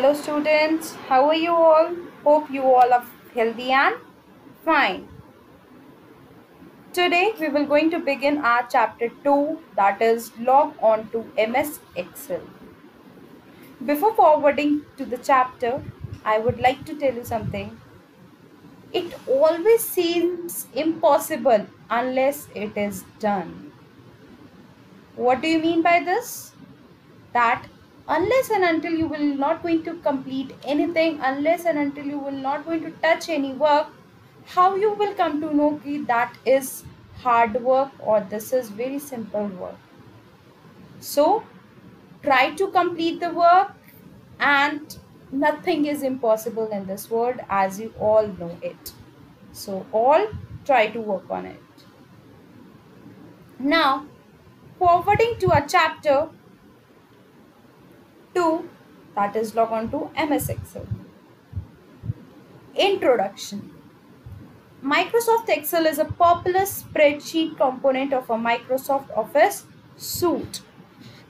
Hello students, how are you all? Hope you all are healthy and fine. Today we will going to begin our chapter 2 that is log on to MS Excel. Before forwarding to the chapter, I would like to tell you something. It always seems impossible unless it is done. What do you mean by this? That unless and until you will not going to complete anything unless and until you will not going to touch any work how you will come to know ki that is hard work or this is very simple work? So try to complete the work and nothing is impossible in this world as you all know it. So all try to work on it. Now forwarding to a chapter 2 that is log on to MS Excel. Introduction Microsoft Excel is a popular spreadsheet component of a Microsoft Office suite.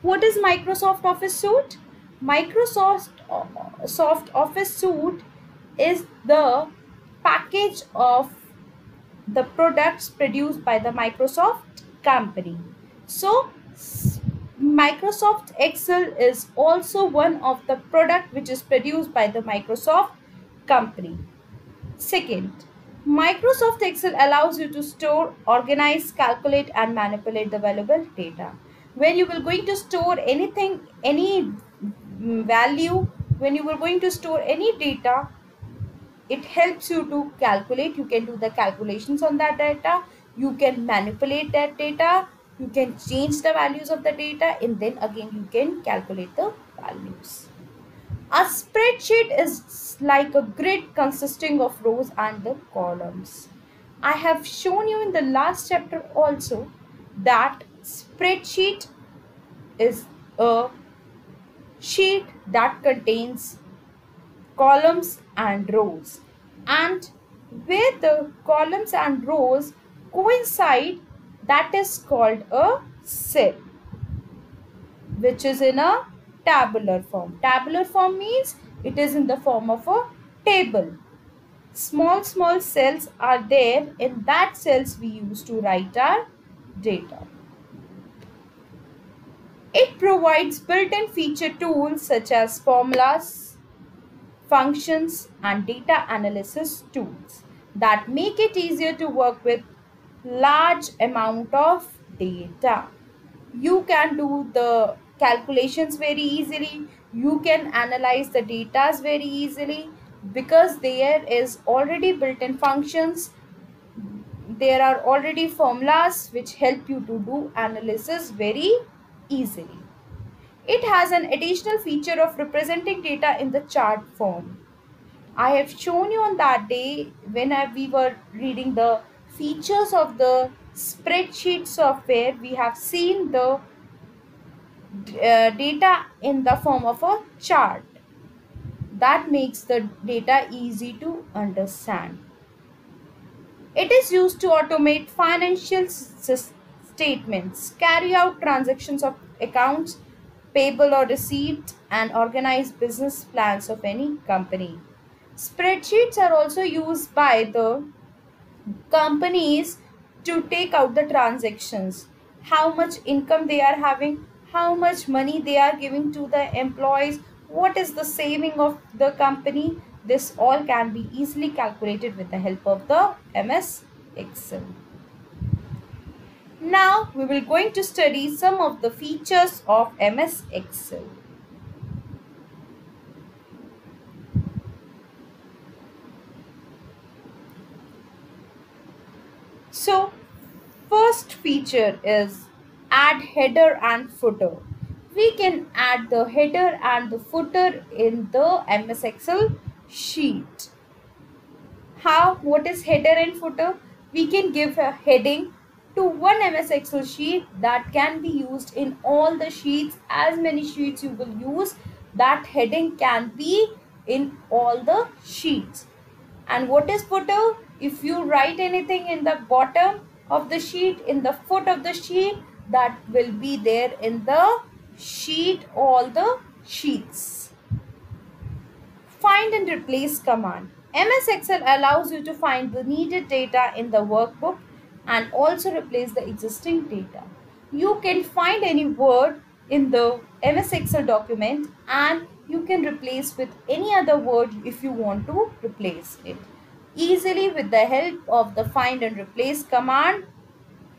What is Microsoft Office suite? Microsoft uh, Soft Office suite is the package of the products produced by the Microsoft company. So Microsoft Excel is also one of the product which is produced by the Microsoft company. Second, Microsoft Excel allows you to store, organize, calculate and manipulate the valuable data. When you will going to store anything, any value, when you were going to store any data, it helps you to calculate. You can do the calculations on that data. You can manipulate that data you can change the values of the data and then again you can calculate the values. A spreadsheet is like a grid consisting of rows and the columns. I have shown you in the last chapter also that spreadsheet is a sheet that contains columns and rows and where the columns and rows coincide that is called a cell which is in a tabular form. Tabular form means it is in the form of a table. Small small cells are there in that cells we use to write our data. It provides built-in feature tools such as formulas, functions and data analysis tools that make it easier to work with large amount of data. You can do the calculations very easily. You can analyze the data very easily because there is already built-in functions. There are already formulas which help you to do analysis very easily. It has an additional feature of representing data in the chart form. I have shown you on that day when we were reading the features of the spreadsheet software we have seen the uh, data in the form of a chart. That makes the data easy to understand. It is used to automate financial statements carry out transactions of accounts payable or received and organize business plans of any company. Spreadsheets are also used by the companies to take out the transactions. How much income they are having how much money they are giving to the employees what is the saving of the company this all can be easily calculated with the help of the ms excel. Now we will going to study some of the features of ms excel So first feature is add header and footer. We can add the header and the footer in the MS Excel sheet. How? What is header and footer? We can give a heading to one MS Excel sheet that can be used in all the sheets. As many sheets you will use, that heading can be in all the sheets. And what is footer? If you write anything in the bottom of the sheet in the foot of the sheet that will be there in the sheet all the sheets Find and replace command. MS Excel allows you to find the needed data in the workbook and also replace the existing data. You can find any word in the MS Excel document and you can replace with any other word if you want to replace it. Easily with the help of the find and replace command,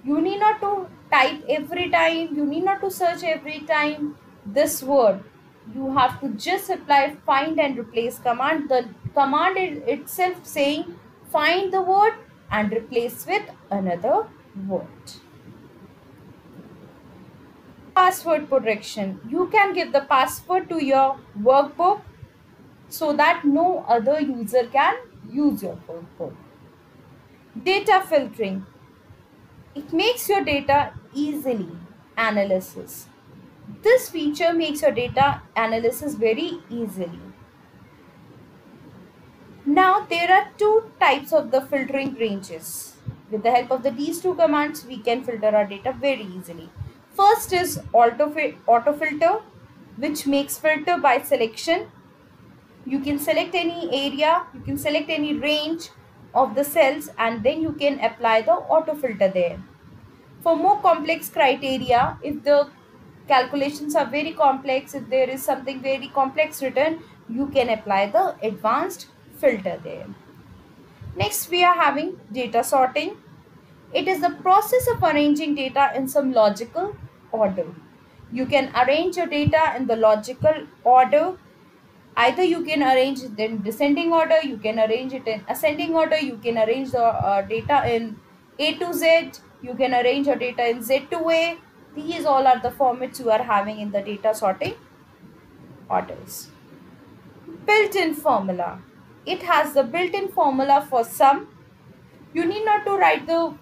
you need not to type every time, you need not to search every time this word. You have to just apply find and replace command. The command itself saying find the word and replace with another word password protection. You can give the password to your workbook so that no other user can use your workbook. Data filtering. It makes your data easily analysis. This feature makes your data analysis very easily. Now there are two types of the filtering ranges. With the help of the these two commands, we can filter our data very easily. First is auto, auto filter which makes filter by selection. You can select any area, you can select any range of the cells and then you can apply the auto filter there. For more complex criteria, if the calculations are very complex, if there is something very complex written, you can apply the advanced filter there. Next, we are having data sorting. It is the process of arranging data in some logical order. You can arrange your data in the logical order. Either you can arrange it in descending order, you can arrange it in ascending order, you can arrange the uh, data in A to Z, you can arrange your data in Z to A. These all are the formats you are having in the data sorting orders. Built-in formula. It has the built-in formula for sum. You need not to write the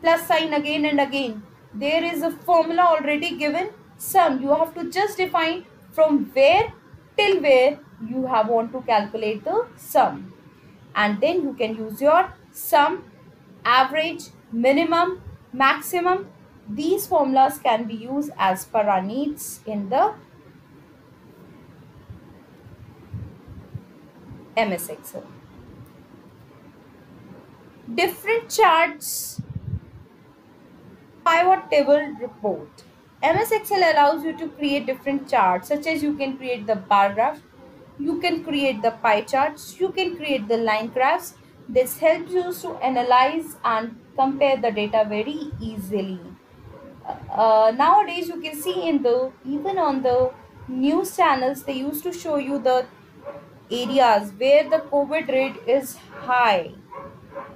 plus sign again and again there is a formula already given sum you have to just define from where till where you have want to calculate the sum and then you can use your sum average minimum maximum these formulas can be used as per our needs in the MS Excel. Different charts pivot table report. MS Excel allows you to create different charts such as you can create the bar graph, you can create the pie charts, you can create the line graphs. This helps you to analyze and compare the data very easily. Uh, nowadays you can see in the even on the news channels they used to show you the areas where the COVID rate is high.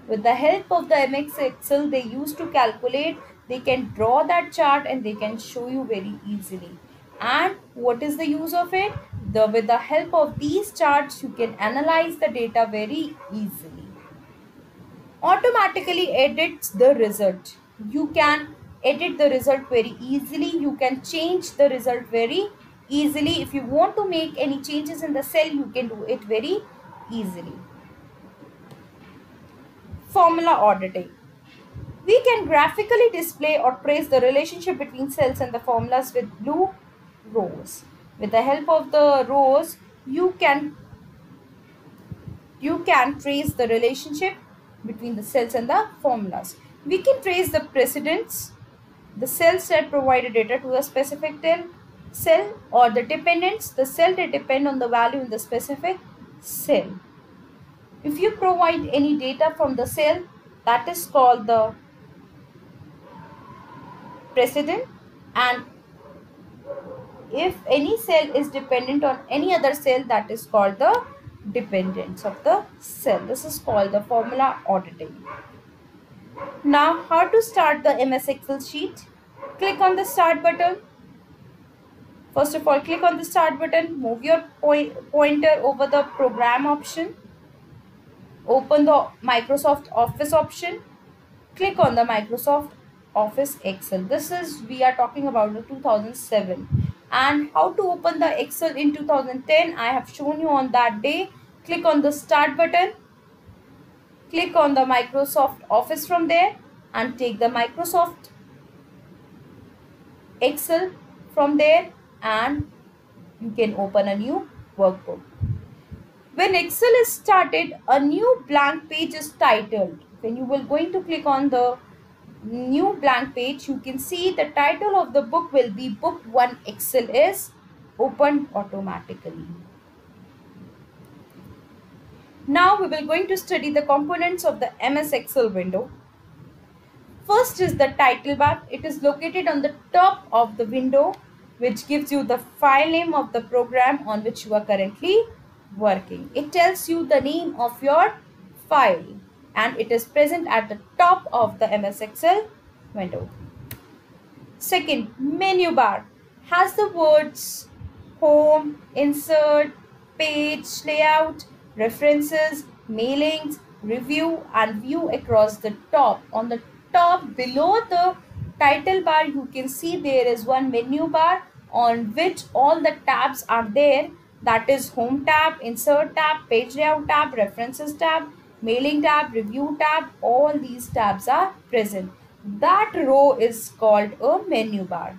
With the help of the MS Excel they used to calculate they can draw that chart and they can show you very easily. And what is the use of it? The with the help of these charts you can analyze the data very easily. Automatically edits the result. You can edit the result very easily. You can change the result very easily. If you want to make any changes in the cell you can do it very easily. Formula auditing we can graphically display or trace the relationship between cells and the formulas with blue rows. With the help of the rows, you can you can trace the relationship between the cells and the formulas. We can trace the precedents, the cells that provided data to a specific cell or the dependents, the cell that depend on the value in the specific cell. If you provide any data from the cell, that is called the precedent and if any cell is dependent on any other cell that is called the dependents of the cell. This is called the formula auditing. Now how to start the MS Excel sheet? Click on the start button. First of all click on the start button, move your point pointer over the program option. Open the Microsoft Office option. Click on the Microsoft Office Excel. This is, we are talking about the 2007. And how to open the Excel in 2010, I have shown you on that day. Click on the start button. Click on the Microsoft Office from there and take the Microsoft Excel from there and you can open a new workbook. When Excel is started, a new blank page is titled. When you will going to click on the new blank page, you can see the title of the book will be Book 1 Excel is opened automatically. Now we will going to study the components of the MS Excel window. First is the title bar. It is located on the top of the window which gives you the file name of the program on which you are currently working. It tells you the name of your file and it is present at the top of the MS Excel window. Second, menu bar has the words home, insert, page, layout, references, mailings, review and view across the top. On the top below the title bar you can see there is one menu bar on which all the tabs are there that is home tab, insert tab, page layout tab, references tab, mailing tab, review tab, all these tabs are present. That row is called a menu bar.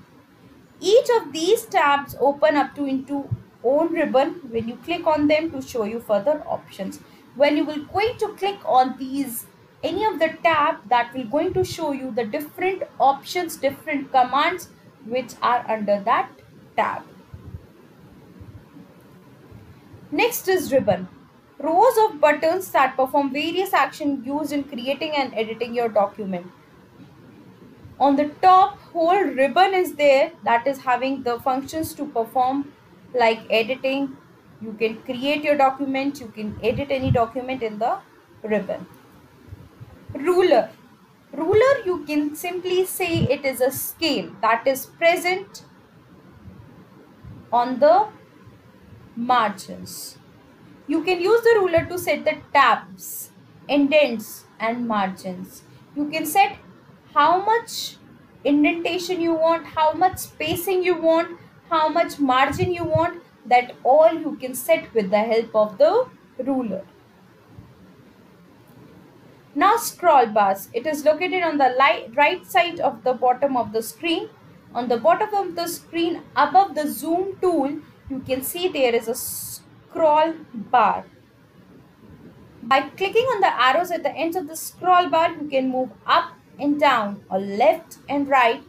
Each of these tabs open up to into own ribbon when you click on them to show you further options. When you will going to click on these any of the tab that will going to show you the different options, different commands which are under that tab. Next is ribbon. Rows of buttons that perform various actions used in creating and editing your document. On the top whole ribbon is there that is having the functions to perform like editing. You can create your document, you can edit any document in the ribbon. Ruler. Ruler you can simply say it is a scale that is present on the margins. You can use the ruler to set the tabs, indents and margins. You can set how much indentation you want, how much spacing you want, how much margin you want that all you can set with the help of the ruler. Now scroll bars. It is located on the right side of the bottom of the screen. On the bottom of the screen above the zoom tool, you can see there is a scroll bar. By clicking on the arrows at the ends of the scroll bar, you can move up and down or left and right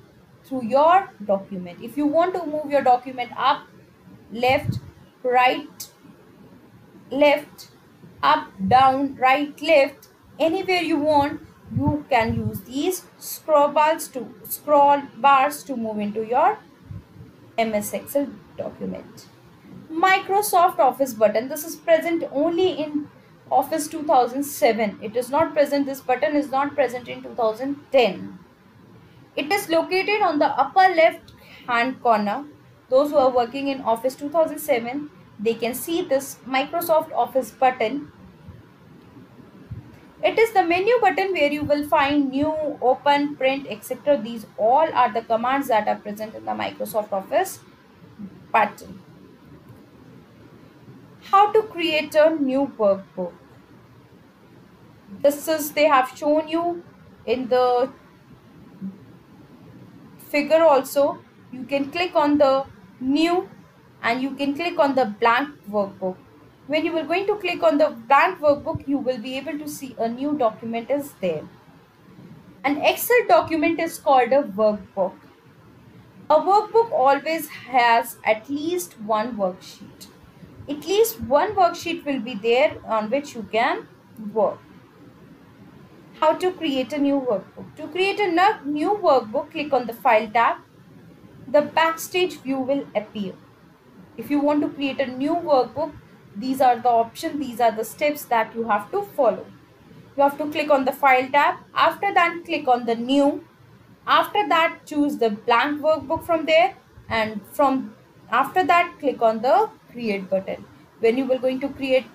through your document. If you want to move your document up, left, right, left, up, down, right, left, anywhere you want, you can use these scroll bars to scroll bars to move into your MS Excel document. Microsoft Office button. This is present only in Office 2007. It is not present. This button is not present in 2010. It is located on the upper left hand corner. Those who are working in Office 2007, they can see this Microsoft Office button. It is the menu button where you will find new, open, print, etc. These all are the commands that are present in the Microsoft Office button how to create a new workbook. This is they have shown you in the figure also. You can click on the new and you can click on the blank workbook. When you are going to click on the blank workbook, you will be able to see a new document is there. An Excel document is called a workbook. A workbook always has at least one worksheet at least one worksheet will be there on which you can work. How to create a new workbook. To create a new workbook, click on the File tab. The Backstage view will appear. If you want to create a new workbook, these are the options, these are the steps that you have to follow. You have to click on the File tab. After that, click on the New. After that, choose the blank workbook from there and from after that, click on the create button. When you will going to create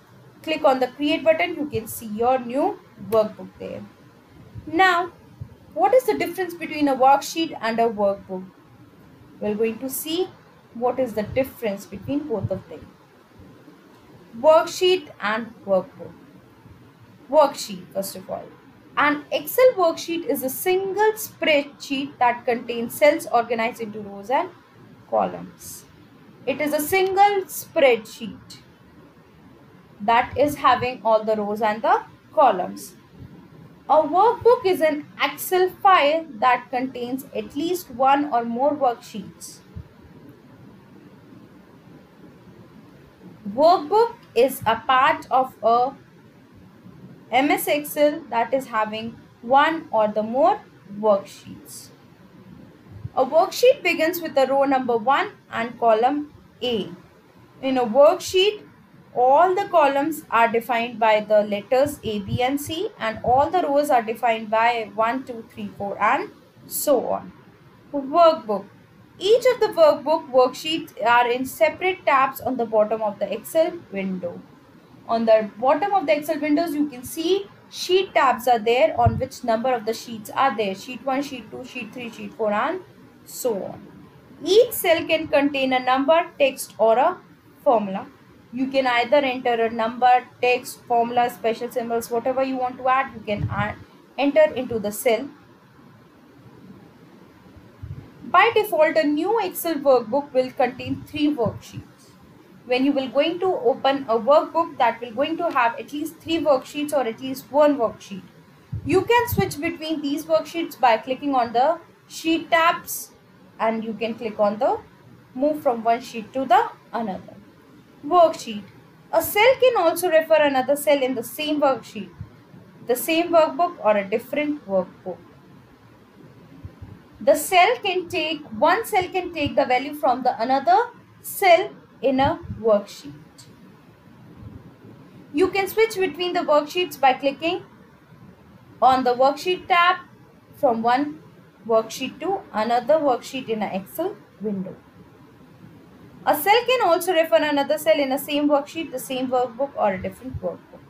click on the create button you can see your new workbook there. Now what is the difference between a worksheet and a workbook? We're going to see what is the difference between both of them. Worksheet and workbook. Worksheet first of all. An excel worksheet is a single spreadsheet that contains cells organized into rows and columns it is a single spreadsheet. that is having all the rows and the columns. A workbook is an Excel file that contains at least one or more worksheets. Workbook is a part of a MS Excel that is having one or the more worksheets. A worksheet begins with the row number 1 and column A. In a worksheet, all the columns are defined by the letters A, B and C and all the rows are defined by 1, 2, 3, 4 and so on. Workbook. Each of the workbook worksheets are in separate tabs on the bottom of the Excel window. On the bottom of the Excel windows, you can see sheet tabs are there on which number of the sheets are there. Sheet 1, sheet 2, sheet 3, sheet 4 and so on. Each cell can contain a number, text or a formula. You can either enter a number text formula special symbols whatever you want to add you can add, enter into the cell. By default a new excel workbook will contain three worksheets. When you will going to open a workbook that will going to have at least three worksheets or at least one worksheet you can switch between these worksheets by clicking on the sheet tabs and you can click on the move from one sheet to the another Worksheet. A cell can also refer another cell in the same worksheet, the same workbook or a different workbook. The cell can take, one cell can take the value from the another cell in a worksheet. You can switch between the worksheets by clicking on the worksheet tab from one worksheet to another worksheet in an Excel window. A cell can also refer another cell in a same worksheet, the same workbook or a different workbook.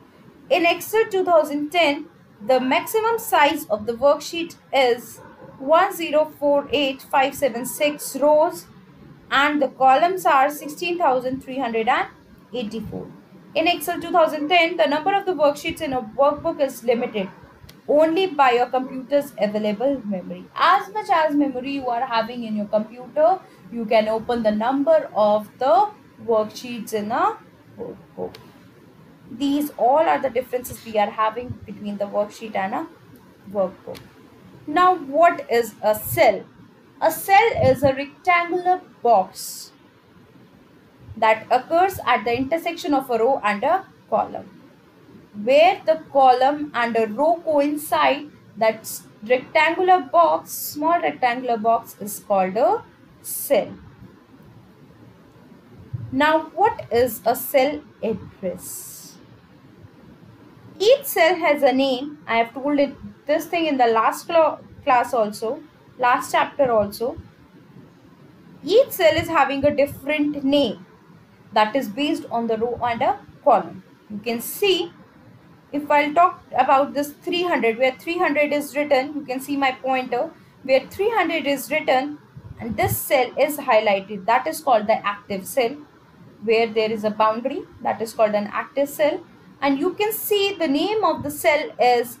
In Excel 2010, the maximum size of the worksheet is 1048576 rows and the columns are 16384. In Excel 2010, the number of the worksheets in a workbook is limited only by your computer's available memory. As much as memory you are having in your computer, you can open the number of the worksheets in a workbook. These all are the differences we are having between the worksheet and a workbook. Now, what is a cell? A cell is a rectangular box that occurs at the intersection of a row and a column where the column and a row coincide that rectangular box small rectangular box is called a cell. Now what is a cell address? Each cell has a name. I have told it this thing in the last class also last chapter also. Each cell is having a different name that is based on the row and a column. You can see if I'll talk about this 300 where 300 is written you can see my pointer where 300 is written and this cell is highlighted. That is called the active cell where there is a boundary. That is called an active cell. And you can see the name of the cell is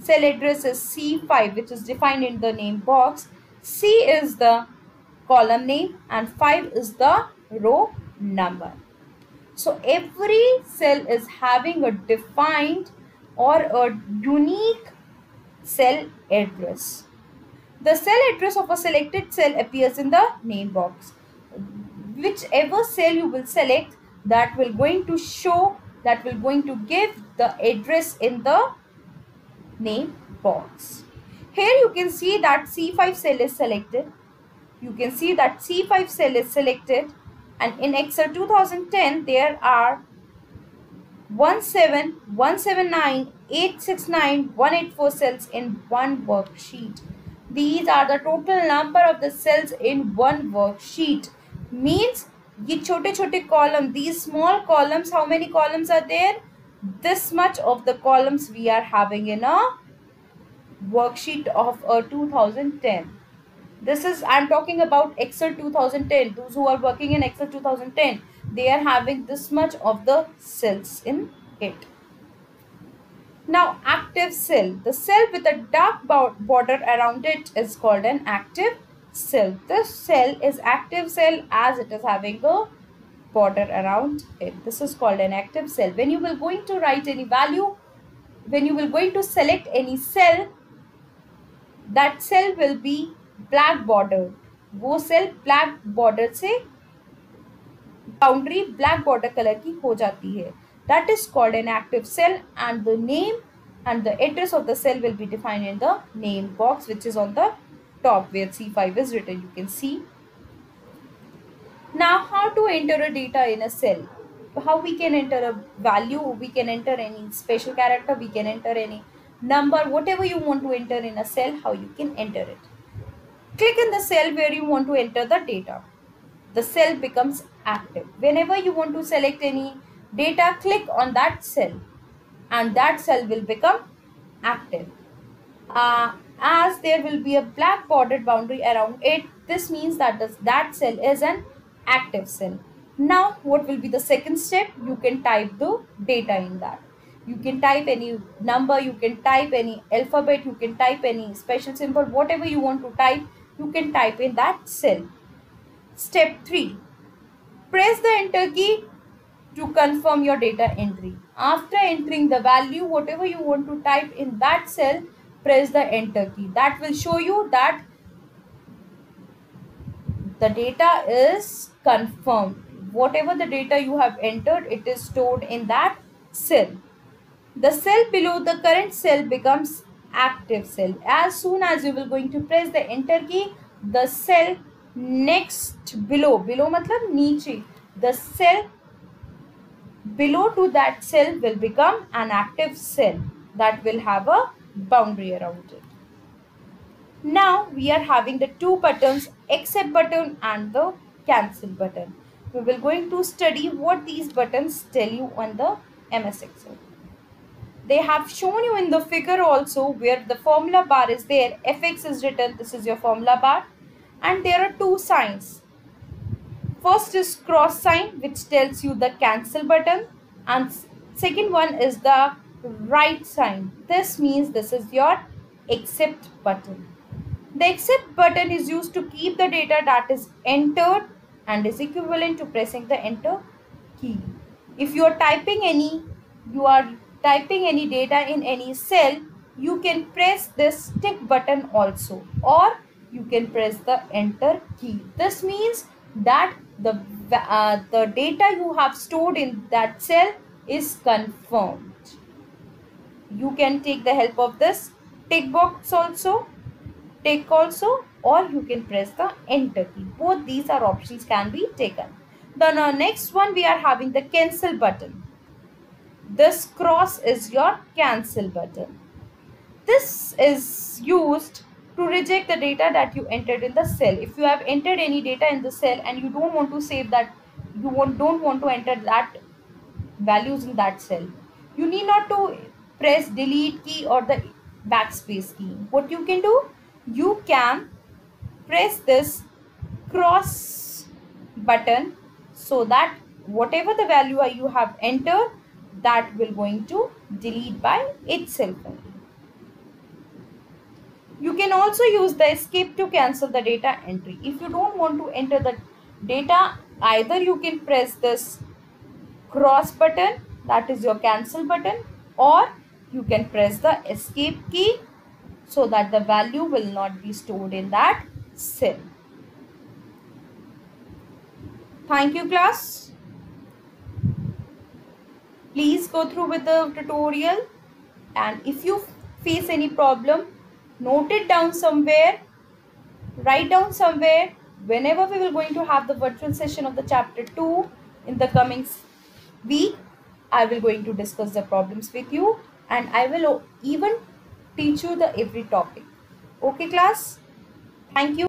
cell address is C5 which is defined in the name box. C is the column name and 5 is the row number so every cell is having a defined or a unique cell address. The cell address of a selected cell appears in the name box. Whichever cell you will select that will going to show that will going to give the address in the name box. Here you can see that C5 cell is selected. You can see that C5 cell is selected and in Excel 2010 there are 17, 179, 869, 184 cells in one worksheet. These are the total number of the cells in one worksheet. Means ये छोटे छोटे column, these small columns, how many columns are there? This much of the columns we are having in a worksheet of a 2010 this is i'm talking about excel 2010 those who are working in excel 2010 they are having this much of the cells in it now active cell the cell with a dark border around it is called an active cell this cell is active cell as it is having a border around it. This is called an active cell. When you will going to write any value, when you will going to select any cell, that cell will be black bordered. वो cell black border से boundary black border colour की हो जाती है that is called an active cell and the name and the address of the cell will be defined in the name box which is on the top where C5 is written you can see now how to enter a data in a cell how we can enter a value we can enter any special character we can enter any number whatever you want to enter in a cell how you can enter it click in the cell where you want to enter the data. The cell becomes active. Whenever you want to select any data click on that cell. And that cell will become active. Uh, as there will be a black bordered boundary around it this means that this, that cell is an active cell. Now what will be the second step? You can type the data in that. You can type any number you can type any alphabet you can type any special symbol whatever you want to type you can type in that cell. Step 3 press the enter key to confirm your data entry. After entering the value whatever you want to type in that cell press the enter key. That will show you that the data is confirmed. Whatever the data you have entered it is stored in that cell. The cell below the current cell becomes active cell. As soon as you will going to press the enter key the cell next below below matlab niche the cell below to that cell will become an active cell that will have a boundary around it. Now we are having the two buttons accept button and the cancel button. We will going to study what these buttons tell you on the ms excel they have shown you in the figure also where the formula bar is there. Fx is written this is your formula bar. And there are two signs. First is cross sign which tells you the cancel button. And second one is the right sign. This means this is your accept button. The accept button is used to keep the data that is entered and is equivalent to pressing the enter key. If you are typing any, you are typing any data in any cell, you can press this tick button also or you can press the enter key. This means that the, uh, the data you have stored in that cell is confirmed. You can take the help of this tick box also tick also or you can press the enter key both these are options can be taken then uh, next one we are having the cancel button this cross is your cancel button. This is used to reject the data that you entered in the cell. If you have entered any data in the cell and you don't want to save that you want, don't want to enter that values in that cell you need not to press delete key or the backspace key. What you can do you can press this cross button so that whatever the value you have entered that will going to delete by itself only. You can also use the escape to cancel the data entry. If you don't want to enter the data either you can press this cross button that is your cancel button or you can press the escape key so that the value will not be stored in that cell. Thank you class. Please go through with the tutorial. And if you face any problem, note it down somewhere, write down somewhere whenever we will going to have the virtual session of the chapter 2 in the coming week, I will going to discuss the problems with you and I will even teach you the every topic. Okay class? Thank you